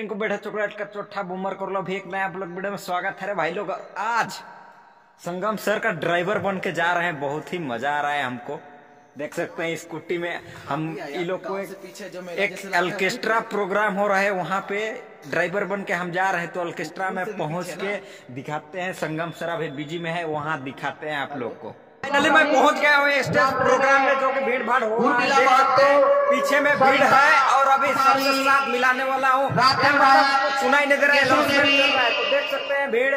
इनको बैठा चॉकलेट का चौथा बुमर कर लो भी एक नया ब्लॉग वीडियो में स्वागत है भाई लोग। आज संगम सर का ड्राइवर बन के जा रहे हैं बहुत ही मज़ा आ रहा है हमको। देख सकते हैं स्कूटी में हम इन लोग को एक, एक ऑर्केस्ट्रा प्रोग्राम हो रहा है वहाँ पे ड्राइवर बन के हम जा रहे हैं। तो ऑर्केस्ट्रा में पहुँच के दिखाते हैं संगम सर अभी बिज़ी में है वहाँ दिखाते हैं आप लोग को। फाइनली मैं पहुँच गया हूँ स्टेज प्रोग्राम में जो कि भीड़ भाड़ हो रहा है तो सकते पीछे में भीड़ है और अभी सबसे साथ मिलाने वाला हूँ सुनाई नहीं दे रहा है है, तो देख सकते हैं भीड़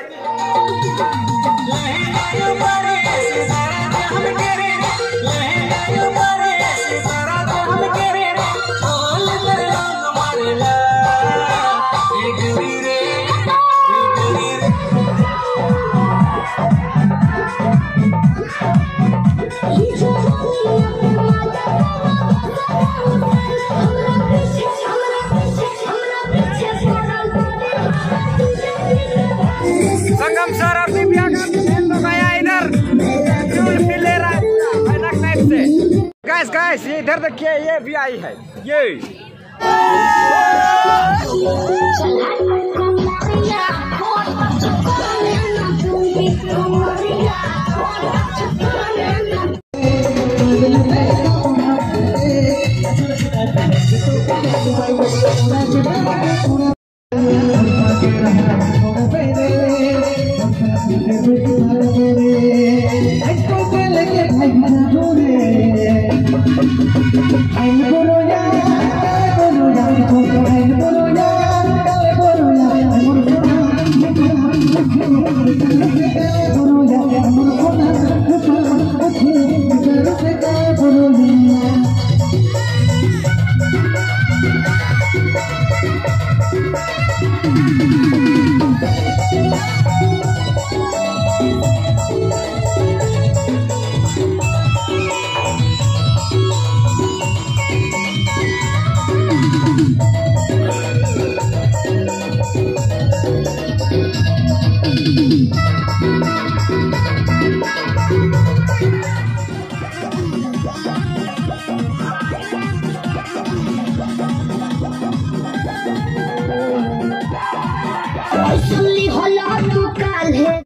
गाइस गाइस ये इधर देखिए ये भी आई है। ये।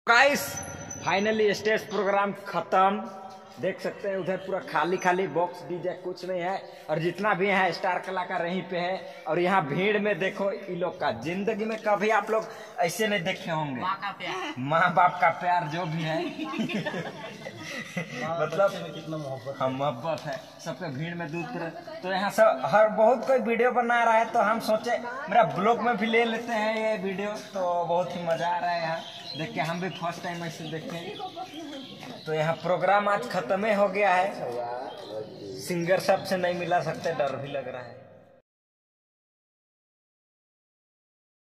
गाइस फाइनली स्टेज प्रोग्राम खत्म। देख सकते हैं उधर पूरा खाली खाली बॉक्स डीजे कुछ नहीं है। और जितना भी है स्टार कलाकार यहीं पे है। और यहाँ भीड़ में देखो इन लोग का ज़िंदगी में कभी आप लोग ऐसे नहीं देखे होंगे। माँ बाप का प्यार जो भी है। मतलब कितना मोहब्बत हाँ। मोहब्बत है। सबके भीड़ में दूध तो यहाँ सब हर बहुत कोई वीडियो बना रहा है तो हम सोचे मेरा ब्लॉग में भी ले लेते हैं ये वीडियो तो बहुत ही मज़ा आ रहा है यहाँ। देख के हम भी फ़र्स्ट टाइम ऐसे देखे। तो यहाँ प्रोग्राम आज खत्म ही हो गया है। सिंगर सबसे नहीं मिला सकते डर भी लग रहा है।